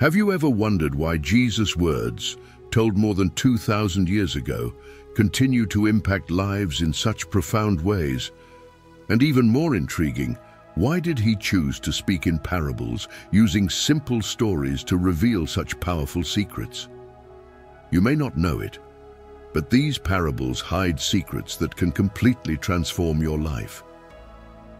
Have you ever wondered why Jesus' words, told more than 2,000 years ago, continue to impact lives in such profound ways? And even more intriguing, why did he choose to speak in parables, using simple stories to reveal such powerful secrets? You may not know it, but these parables hide secrets that can completely transform your life.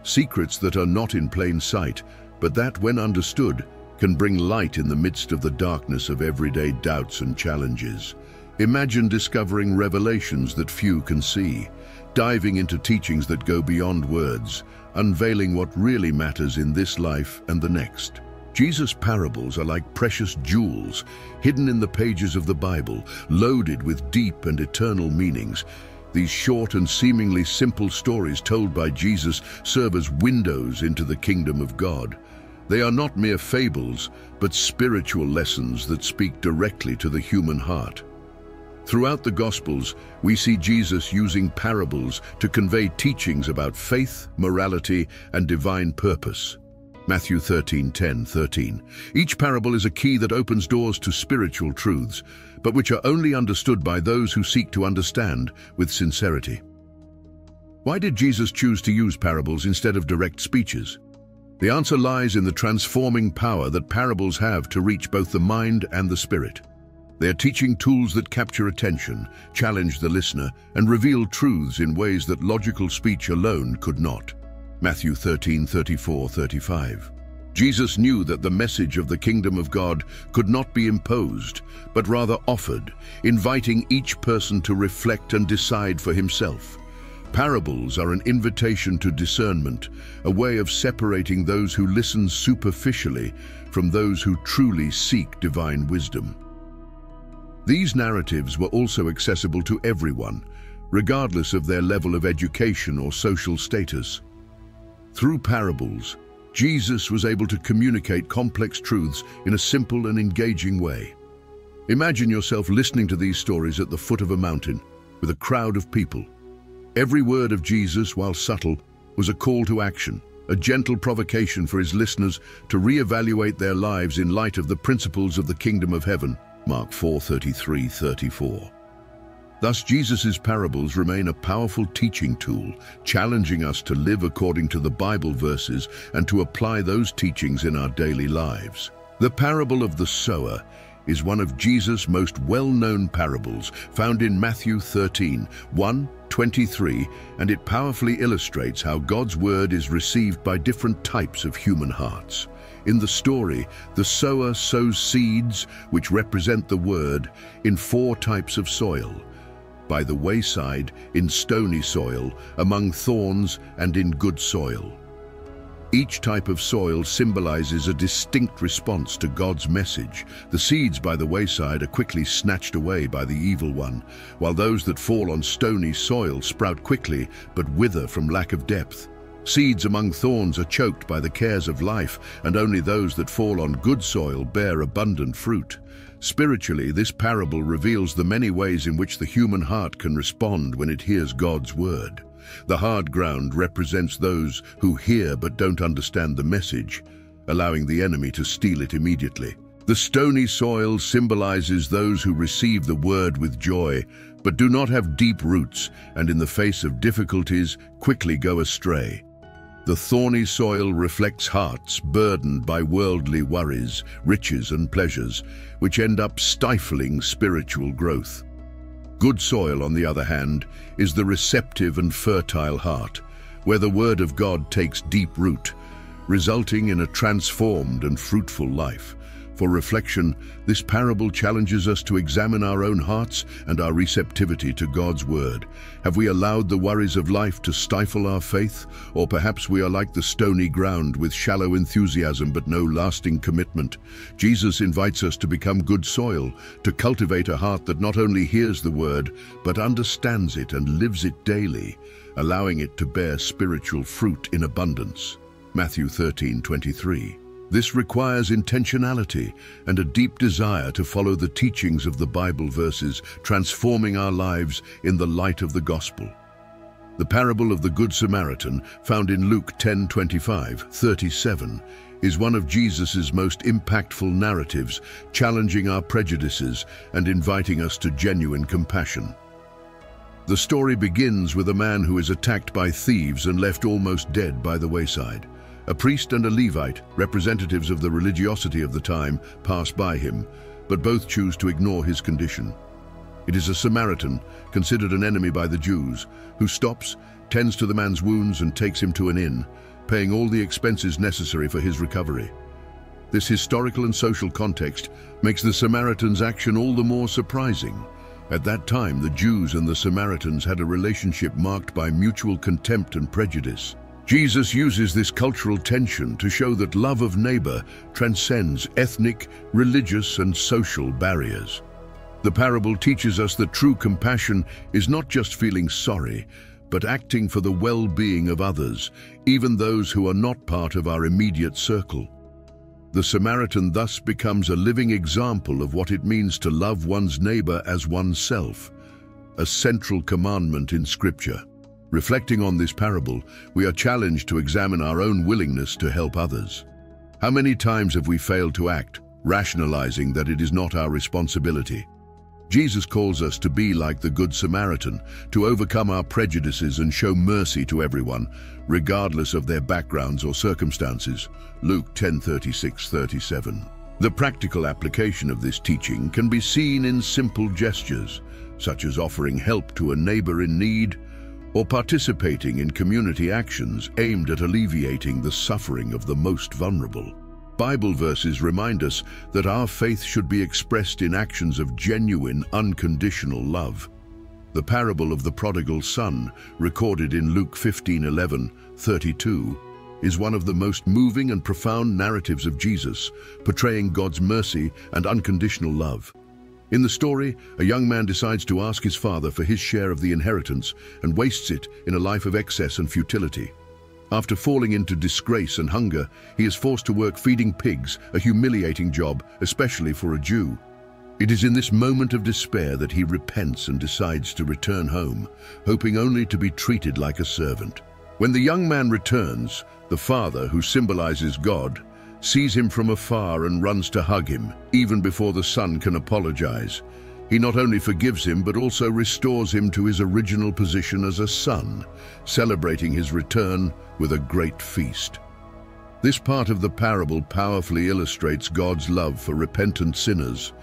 Secrets that are not in plain sight, but that, when understood, can bring light in the midst of the darkness of everyday doubts and challenges. Imagine discovering revelations that few can see, diving into teachings that go beyond words, unveiling what really matters in this life and the next. Jesus' parables are like precious jewels, hidden in the pages of the Bible, loaded with deep and eternal meanings. These short and seemingly simple stories told by Jesus serve as windows into the kingdom of God. They are not mere fables, but spiritual lessons that speak directly to the human heart. Throughout the Gospels, we see Jesus using parables to convey teachings about faith, morality, and divine purpose. Matthew 13, 10, 13. Each parable is a key that opens doors to spiritual truths, but which are only understood by those who seek to understand with sincerity. Why did Jesus choose to use parables instead of direct speeches? The answer lies in the transforming power that parables have to reach both the mind and the spirit. They are teaching tools that capture attention, challenge the listener, and reveal truths in ways that logical speech alone could not. Matthew 13, 34, 35. Jesus knew that the message of the kingdom of God could not be imposed, but rather offered, inviting each person to reflect and decide for himself. Parables are an invitation to discernment, a way of separating those who listen superficially from those who truly seek divine wisdom. These narratives were also accessible to everyone, regardless of their level of education or social status. Through parables, Jesus was able to communicate complex truths in a simple and engaging way. Imagine yourself listening to these stories at the foot of a mountain with a crowd of people. Every word of Jesus, while subtle, was a call to action, a gentle provocation for his listeners to re-evaluate their lives in light of the principles of the kingdom of heaven. Mark 4:33, 34. Thus, Jesus' parables remain a powerful teaching tool, challenging us to live according to the Bible verses and to apply those teachings in our daily lives. The parable of the sower is one of Jesus' most well-known parables, found in Matthew 13, 1, 23, and it powerfully illustrates how God's word is received by different types of human hearts. In the story, the sower sows seeds, which represent the word, in four types of soil by the wayside, in stony soil, among thorns, and in good soil. Each type of soil symbolizes a distinct response to God's message. The seeds by the wayside are quickly snatched away by the evil one, while those that fall on stony soil sprout quickly but wither from lack of depth. Seeds among thorns are choked by the cares of life, and only those that fall on good soil bear abundant fruit. Spiritually, this parable reveals the many ways in which the human heart can respond when it hears God's word. The hard ground represents those who hear but don't understand the message, allowing the enemy to steal it immediately. The stony soil symbolizes those who receive the word with joy, but do not have deep roots and in the face of difficulties quickly go astray. The thorny soil reflects hearts burdened by worldly worries, riches and pleasures, which end up stifling spiritual growth. Good soil, on the other hand, is the receptive and fertile heart, where the Word of God takes deep root, resulting in a transformed and fruitful life. For reflection, this parable challenges us to examine our own hearts and our receptivity to God's word. Have we allowed the worries of life to stifle our faith? Or perhaps we are like the stony ground with shallow enthusiasm but no lasting commitment. Jesus invites us to become good soil, to cultivate a heart that not only hears the word, but understands it and lives it daily, allowing it to bear spiritual fruit in abundance. Matthew 13, 23. This requires intentionality and a deep desire to follow the teachings of the Bible verses, transforming our lives in the light of the gospel. The parable of the Good Samaritan, found in Luke 10, 25, 37, is one of Jesus' most impactful narratives, challenging our prejudices and inviting us to genuine compassion. The story begins with a man who is attacked by thieves and left almost dead by the wayside. A priest and a Levite, representatives of the religiosity of the time, pass by him, but both choose to ignore his condition. It is a Samaritan, considered an enemy by the Jews, who stops, tends to the man's wounds and takes him to an inn, paying all the expenses necessary for his recovery. This historical and social context makes the Samaritan's action all the more surprising. At that time, the Jews and the Samaritans had a relationship marked by mutual contempt and prejudice. Jesus uses this cultural tension to show that love of neighbor transcends ethnic, religious, and social barriers. The parable teaches us that true compassion is not just feeling sorry, but acting for the well-being of others, even those who are not part of our immediate circle. The Samaritan thus becomes a living example of what it means to love one's neighbor as oneself, a central commandment in Scripture. Reflecting on this parable, we are challenged to examine our own willingness to help others. How many times have we failed to act, rationalizing that it is not our responsibility? Jesus calls us to be like the Good Samaritan, to overcome our prejudices and show mercy to everyone, regardless of their backgrounds or circumstances. Luke 10:36-37. The practical application of this teaching can be seen in simple gestures, such as offering help to a neighbor in need, or participating in community actions aimed at alleviating the suffering of the most vulnerable. Bible verses remind us that our faith should be expressed in actions of genuine, unconditional love. The parable of the prodigal son, recorded in Luke 15:11, 32, is one of the most moving and profound narratives of Jesus, portraying God's mercy and unconditional love. In the story, a young man decides to ask his father for his share of the inheritance and wastes it in a life of excess and futility. After falling into disgrace and hunger, he is forced to work feeding pigs, a humiliating job, especially for a Jew. It is in this moment of despair that he repents and decides to return home, hoping only to be treated like a servant. When the young man returns, the father, who symbolizes God, sees him from afar and runs to hug him, even before the son can apologize. He not only forgives him, but also restores him to his original position as a son, celebrating his return with a great feast. This part of the parable powerfully illustrates God's love for repentant sinners,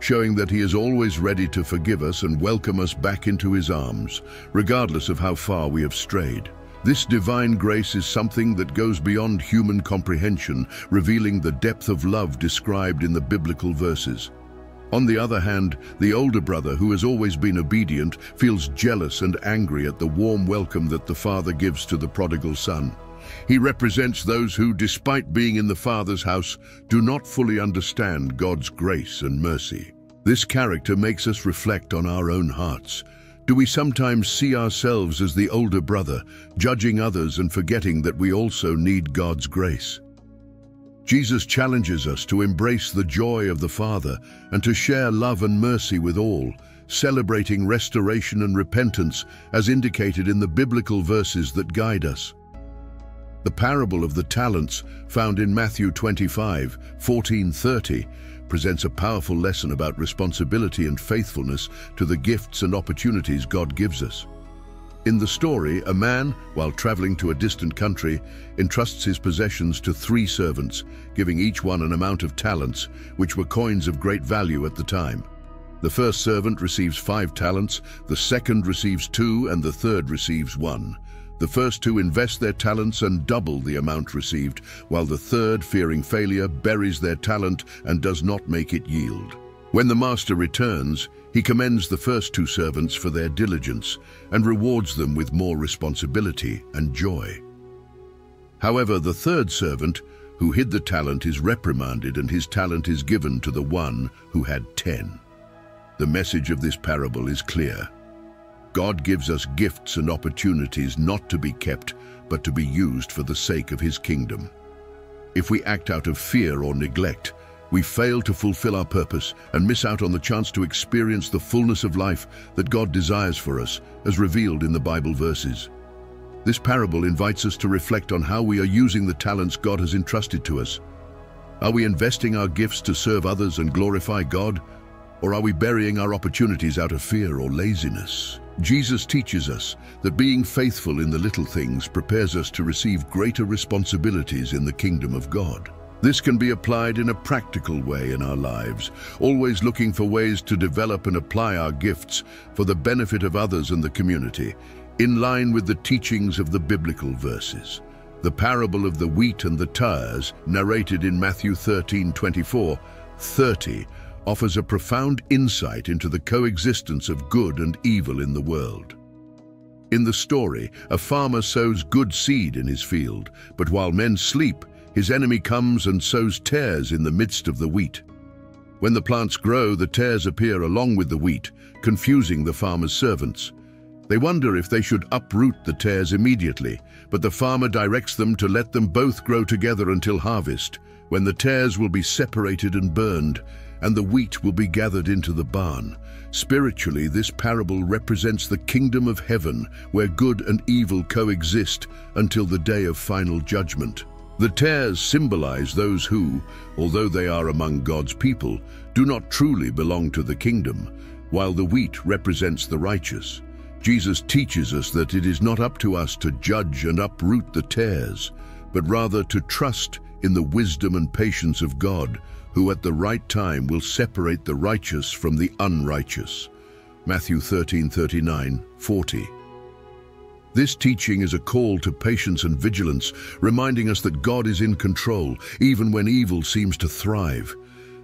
showing that he is always ready to forgive us and welcome us back into his arms, regardless of how far we have strayed. This divine grace is something that goes beyond human comprehension, revealing the depth of love described in the biblical verses. On the other hand, the older brother, who has always been obedient, feels jealous and angry at the warm welcome that the father gives to the prodigal son. He represents those who, despite being in the Father's house, do not fully understand God's grace and mercy. This character makes us reflect on our own hearts, do we sometimes see ourselves as the older brother, judging others and forgetting that we also need God's grace? Jesus challenges us to embrace the joy of the Father and to share love and mercy with all, celebrating restoration and repentance as indicated in the biblical verses that guide us. The parable of the talents found in Matthew 25, 14, 30 presents a powerful lesson about responsibility and faithfulness to the gifts and opportunities God gives us. In the story, a man, while traveling to a distant country, entrusts his possessions to three servants, giving each one an amount of talents, which were coins of great value at the time. The first servant receives five talents, the second receives two, and the third receives one. The first two invest their talents and double the amount received, while the third, fearing failure, buries their talent and does not make it yield. When the master returns, he commends the first two servants for their diligence and rewards them with more responsibility and joy. However, the third servant, who hid the talent, is reprimanded and his talent is given to the one who had ten. The message of this parable is clear. God gives us gifts and opportunities not to be kept, but to be used for the sake of his kingdom. If we act out of fear or neglect, we fail to fulfill our purpose and miss out on the chance to experience the fullness of life that God desires for us, as revealed in the Bible verses. This parable invites us to reflect on how we are using the talents God has entrusted to us. Are we investing our gifts to serve others and glorify God? Or are we burying our opportunities out of fear or laziness? Jesus teaches us that being faithful in the little things prepares us to receive greater responsibilities in the kingdom of God. This can be applied in a practical way in our lives, always looking for ways to develop and apply our gifts for the benefit of others and the community, in line with the teachings of the biblical verses. The parable of the wheat and the tares, narrated in Matthew 13, 24, 30, offers a profound insight into the coexistence of good and evil in the world. In the story, a farmer sows good seed in his field, but while men sleep, his enemy comes and sows tares in the midst of the wheat. When the plants grow, the tares appear along with the wheat, confusing the farmer's servants. They wonder if they should uproot the tares immediately, but the farmer directs them to let them both grow together until harvest, when the tares will be separated and burned, and the wheat will be gathered into the barn. Spiritually, this parable represents the kingdom of heaven, where good and evil coexist until the day of final judgment. The tares symbolize those who, although they are among God's people, do not truly belong to the kingdom, while the wheat represents the righteous. Jesus teaches us that it is not up to us to judge and uproot the tares, but rather to trust in the wisdom and patience of God, who at the right time will separate the righteous from the unrighteous. Matthew 13, 39, 40. This teaching is a call to patience and vigilance, reminding us that God is in control, even when evil seems to thrive.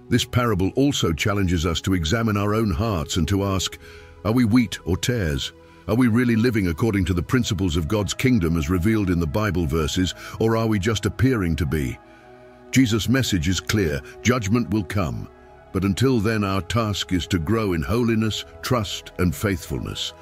This parable also challenges us to examine our own hearts and to ask, are we wheat or tares? Are we really living according to the principles of God's kingdom as revealed in the Bible verses, or are we just appearing to be? Jesus' message is clear, judgment will come. But until then, our task is to grow in holiness, trust, and faithfulness,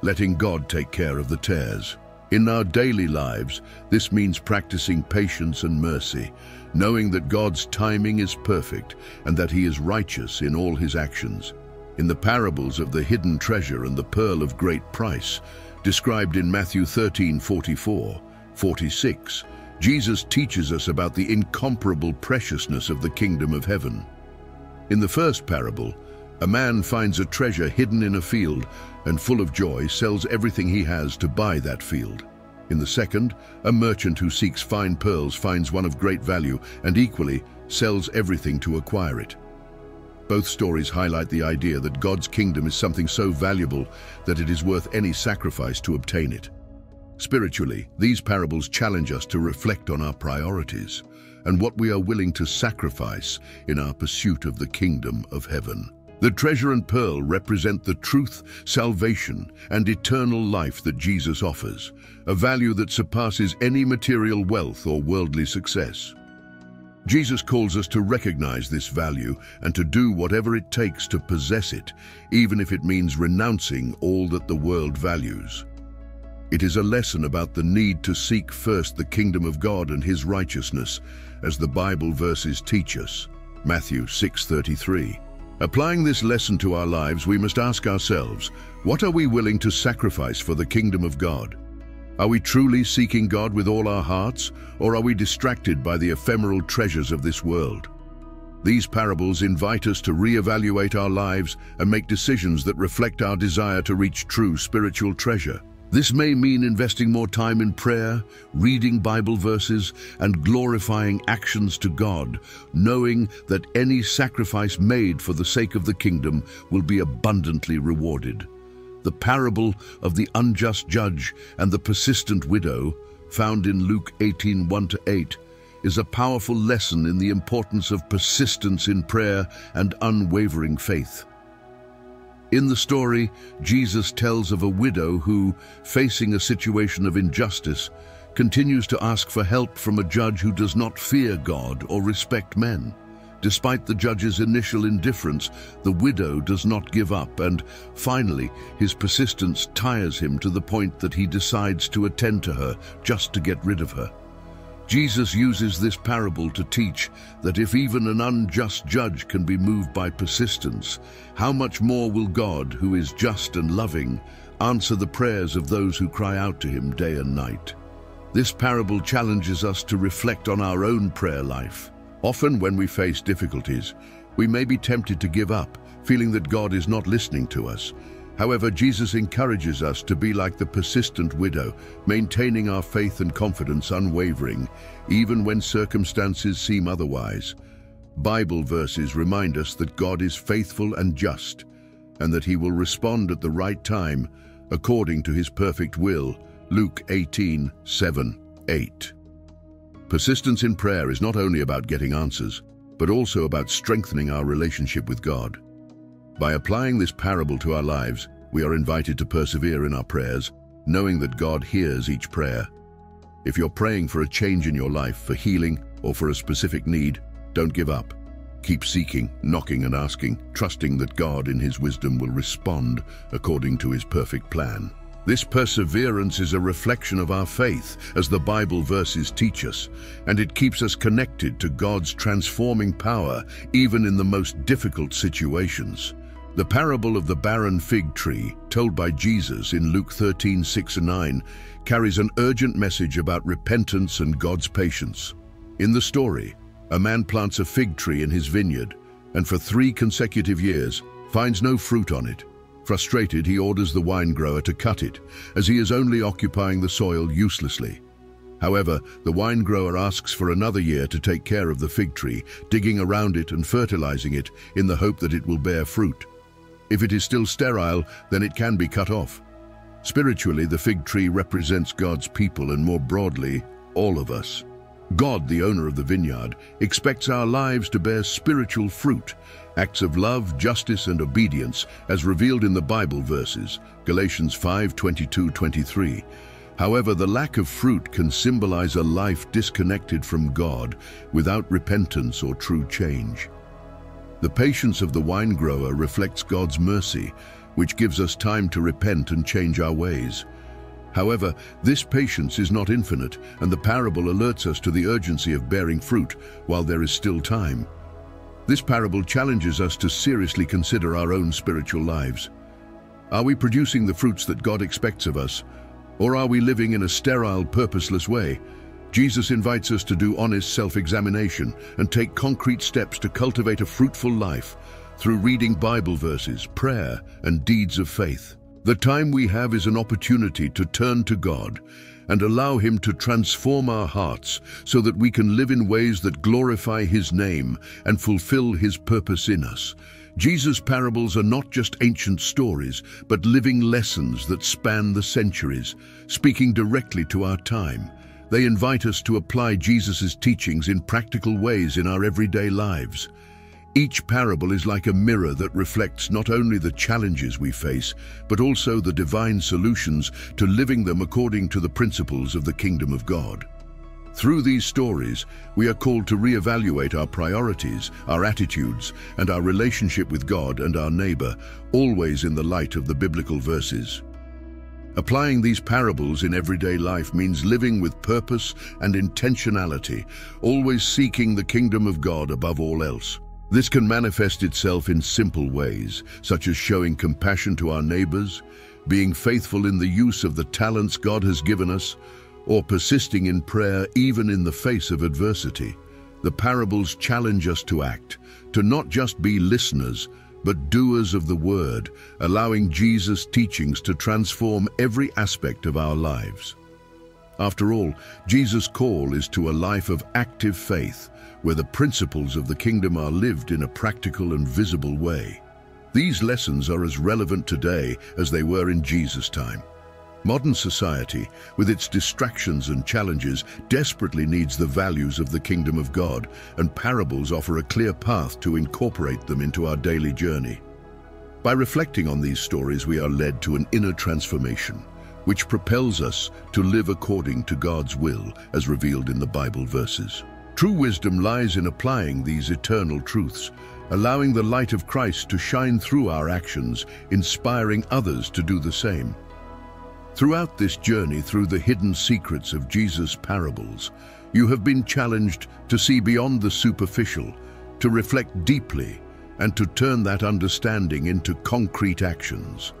letting God take care of the tares. In our daily lives, this means practicing patience and mercy, knowing that God's timing is perfect and that he is righteous in all his actions. In the parables of the hidden treasure and the pearl of great price, described in Matthew 13, 44, 46, Jesus teaches us about the incomparable preciousness of the kingdom of heaven. In the first parable, a man finds a treasure hidden in a field and full of joy sells everything he has to buy that field. In the second, a merchant who seeks fine pearls finds one of great value and equally sells everything to acquire it. Both stories highlight the idea that God's kingdom is something so valuable that it is worth any sacrifice to obtain it. Spiritually, these parables challenge us to reflect on our priorities and what we are willing to sacrifice in our pursuit of the kingdom of heaven. The treasure and pearl represent the truth, salvation, and eternal life that Jesus offers, a value that surpasses any material wealth or worldly success. Jesus calls us to recognize this value and to do whatever it takes to possess it, even if it means renouncing all that the world values. It is a lesson about the need to seek first the kingdom of God and his righteousness, as the Bible verses teach us. Matthew 6.33 Applying this lesson to our lives, we must ask ourselves, what are we willing to sacrifice for the kingdom of God? Are we truly seeking God with all our hearts, or are we distracted by the ephemeral treasures of this world? These parables invite us to re-evaluate our lives and make decisions that reflect our desire to reach true spiritual treasure. This may mean investing more time in prayer, reading Bible verses, and glorifying actions to God, knowing that any sacrifice made for the sake of the kingdom will be abundantly rewarded. The parable of the unjust judge and the persistent widow, found in Luke 18, 1-8, is a powerful lesson in the importance of persistence in prayer and unwavering faith. In the story, Jesus tells of a widow who, facing a situation of injustice, continues to ask for help from a judge who does not fear God or respect men. Despite the judge's initial indifference, the widow does not give up and, finally, his persistence tires him to the point that he decides to attend to her just to get rid of her. Jesus uses this parable to teach that if even an unjust judge can be moved by persistence, how much more will God, who is just and loving, answer the prayers of those who cry out to him day and night. This parable challenges us to reflect on our own prayer life. Often when we face difficulties, we may be tempted to give up, feeling that God is not listening to us. However, Jesus encourages us to be like the persistent widow, maintaining our faith and confidence unwavering, even when circumstances seem otherwise. Bible verses remind us that God is faithful and just, and that he will respond at the right time, according to his perfect will. Luke 18, 7, 8. Persistence in prayer is not only about getting answers, but also about strengthening our relationship with God. By applying this parable to our lives, we are invited to persevere in our prayers, knowing that God hears each prayer. If you're praying for a change in your life, for healing, or for a specific need, don't give up. Keep seeking, knocking and asking, trusting that God in his wisdom will respond according to his perfect plan. This perseverance is a reflection of our faith, as the Bible verses teach us, and it keeps us connected to God's transforming power, even in the most difficult situations. The parable of the barren fig tree, told by Jesus in Luke 13, 6 and 9, carries an urgent message about repentance and God's patience. In the story, a man plants a fig tree in his vineyard, and for three consecutive years finds no fruit on it. Frustrated, he orders the wine grower to cut it, as he is only occupying the soil uselessly. However, the wine grower asks for another year to take care of the fig tree, digging around it and fertilizing it in the hope that it will bear fruit. If it is still sterile, then it can be cut off. Spiritually, the fig tree represents God's people and more broadly, all of us. God, the owner of the vineyard, expects our lives to bear spiritual fruit, acts of love, justice and obedience, as revealed in the Bible verses, Galatians 5, 22, 23. However, the lack of fruit can symbolize a life disconnected from God without repentance or true change. The patience of the wine grower reflects God's mercy, which gives us time to repent and change our ways. However, this patience is not infinite, and the parable alerts us to the urgency of bearing fruit while there is still time. This parable challenges us to seriously consider our own spiritual lives. Are we producing the fruits that God expects of us, or are we living in a sterile, purposeless way? Jesus invites us to do honest self-examination and take concrete steps to cultivate a fruitful life through reading Bible verses, prayer, and deeds of faith. The time we have is an opportunity to turn to God and allow Him to transform our hearts so that we can live in ways that glorify His name and fulfill His purpose in us. Jesus' parables are not just ancient stories, but living lessons that span the centuries, speaking directly to our time. They invite us to apply Jesus' teachings in practical ways in our everyday lives. Each parable is like a mirror that reflects not only the challenges we face, but also the divine solutions to living them according to the principles of the kingdom of God. Through these stories, we are called to reevaluate our priorities, our attitudes, and our relationship with God and our neighbor, always in the light of the biblical verses. Applying these parables in everyday life means living with purpose and intentionality, always seeking the kingdom of God above all else. This can manifest itself in simple ways, such as showing compassion to our neighbors, being faithful in the use of the talents God has given us, or persisting in prayer even in the face of adversity. The parables challenge us to act, to not just be listeners, but doers of the word, allowing Jesus' teachings to transform every aspect of our lives. After all, Jesus' call is to a life of active faith, where the principles of the kingdom are lived in a practical and visible way. These lessons are as relevant today as they were in Jesus' time. Modern society, with its distractions and challenges, desperately needs the values of the kingdom of God, and parables offer a clear path to incorporate them into our daily journey. By reflecting on these stories, we are led to an inner transformation, which propels us to live according to God's will, as revealed in the Bible verses. True wisdom lies in applying these eternal truths, allowing the light of Christ to shine through our actions, inspiring others to do the same. Throughout this journey through the hidden secrets of Jesus' parables, you have been challenged to see beyond the superficial, to reflect deeply, and to turn that understanding into concrete actions.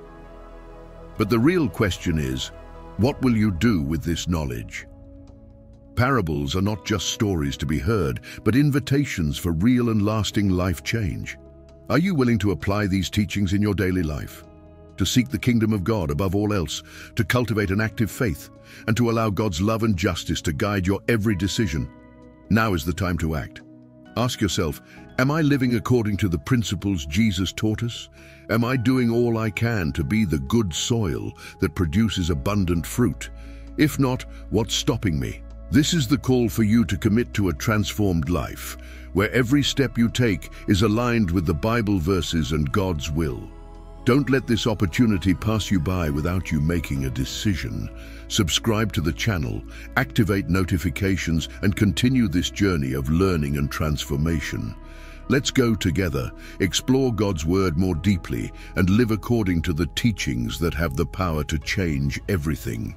But the real question is, what will you do with this knowledge? Parables are not just stories to be heard, but invitations for real and lasting life change. Are you willing to apply these teachings in your daily life? To seek the kingdom of God above all else, to cultivate an active faith, and to allow God's love and justice to guide your every decision? Now is the time to act. Ask yourself, am I living according to the principles Jesus taught us? Am I doing all I can to be the good soil that produces abundant fruit? If not, what's stopping me? This is the call for you to commit to a transformed life, where every step you take is aligned with the Bible verses and God's will. Don't let this opportunity pass you by without you making a decision. Subscribe to the channel, activate notifications, and continue this journey of learning and transformation. Let's go together, explore God's Word more deeply, and live according to the teachings that have the power to change everything.